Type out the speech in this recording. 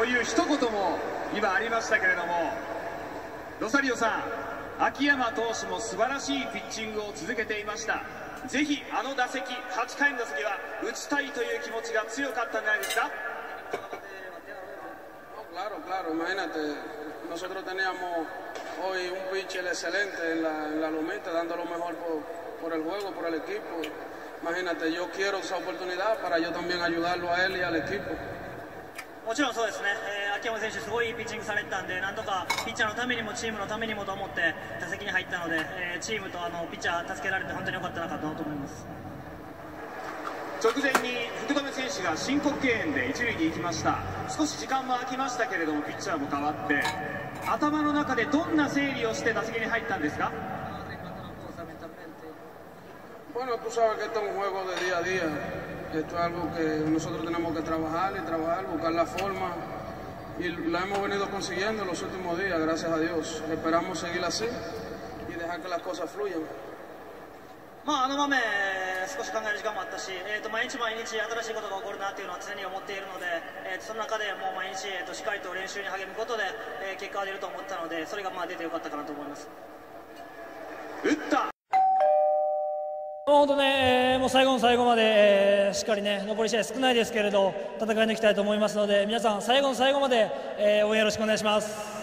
という一言も今ありましたけれどもロサリオさん秋山投手も素晴らしいピッチングを続けていましたぜひあの打席8回の打席は打ちたいという気持ちが強かったんじゃないですか Claro, claro, imagínate, nosotros teníamos hoy un pitcher excelente en la, en la lomita, dando lo mejor por, por el juego, por el equipo. Imagínate, yo quiero esa oportunidad para yo también ayudarlo a él y al equipo. もちろんそうですね、えー秋山選手、すごいいいピッチングされてたんで、なんとかピッチャーのためにもチームのためにもと思って打席に入ったので、えーチームとあのピッチャー助けられて本当に良かったなと思います。直前に福留選手が申告敬遠で一塁に行きました少し時間も空きましたけれどもピッチャーも変わって頭の中でどんな整理をして打席に入ったんですか？Bueno, tú sabes que esto es un juego de día a día. Esto es algo que nosotros tenemos que trabajar y trabajar, buscar la forma. Y la hemos venido consiguiendo en los últimos días, gracias a Dios. Esperamos seguir así y dejar que las cosas fluyan. まあ、あの場面、少し考える時間もあったし、えー、と毎日毎日新しいことが起こるなというのは常に思っているので、えーとその中でもう毎日、えーとしっかりと練習に励むことで、えー結果が出ると思ったので、それがまあ出てよかったかなと思います。打った本当ね、えー もう最後の最後まで、えーしっかりね、残り試合少ないですけれど、戦い抜きたいと思いますので、皆さん、最後の最後まで、えー応援よろしくお願いします。